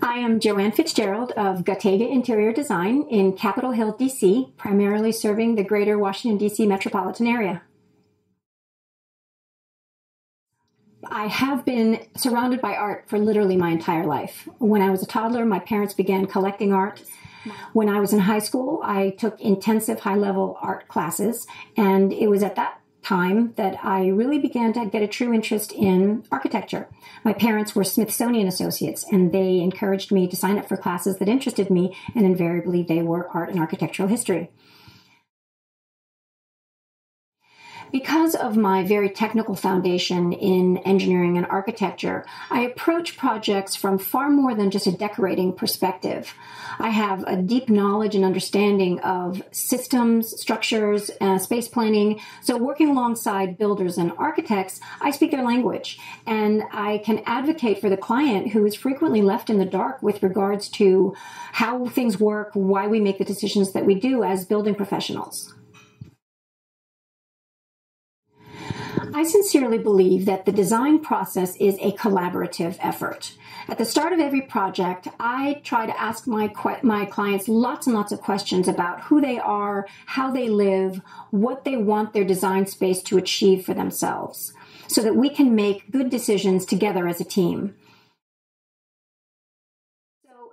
I am Joanne Fitzgerald of Gatéga Interior Design in Capitol Hill, DC, primarily serving the greater Washington, DC metropolitan area. I have been surrounded by art for literally my entire life. When I was a toddler, my parents began collecting art. When I was in high school, I took intensive high level art classes, and it was at that time that I really began to get a true interest in architecture. My parents were Smithsonian associates and they encouraged me to sign up for classes that interested me, and invariably they were art and architectural history. Because of my very technical foundation in engineering and architecture, I approach projects from far more than just a decorating perspective. I have a deep knowledge and understanding of systems, structures, uh, space planning. So working alongside builders and architects, I speak their language and I can advocate for the client who is frequently left in the dark with regards to how things work, why we make the decisions that we do as building professionals. I sincerely believe that the design process is a collaborative effort. At the start of every project, I try to ask my my clients lots and lots of questions about who they are, how they live, what they want their design space to achieve for themselves, so that we can make good decisions together as a team.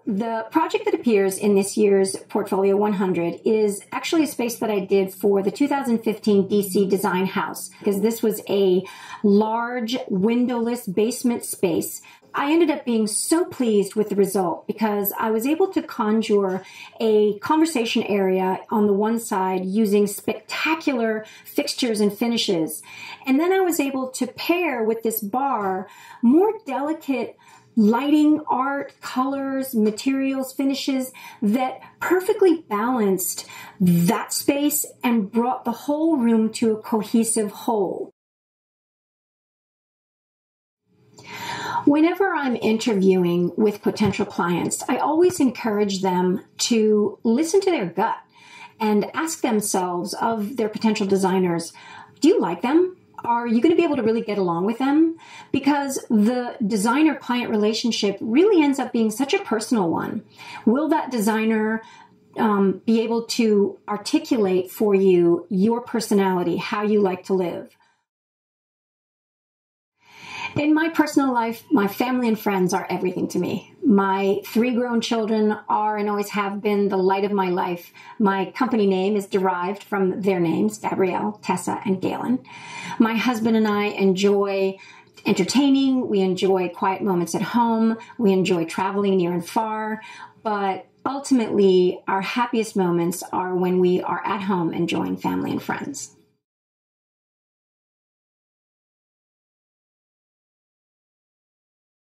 The project that appears in this year's Portfolio 100 is actually a space that I did for the 2015 DC Design House because this was a large windowless basement space. I ended up being so pleased with the result because I was able to conjure a conversation area on the one side using spectacular fixtures and finishes. And then I was able to pair with this bar more delicate lighting, art, colors, materials, finishes that perfectly balanced that space and brought the whole room to a cohesive whole. Whenever I'm interviewing with potential clients, I always encourage them to listen to their gut and ask themselves of their potential designers, do you like them? Are you going to be able to really get along with them? Because the designer client relationship really ends up being such a personal one. Will that designer um, be able to articulate for you your personality, how you like to live? In my personal life, my family and friends are everything to me. My three grown children are and always have been the light of my life. My company name is derived from their names, Gabrielle, Tessa, and Galen. My husband and I enjoy entertaining. We enjoy quiet moments at home. We enjoy traveling near and far. But ultimately, our happiest moments are when we are at home enjoying family and friends.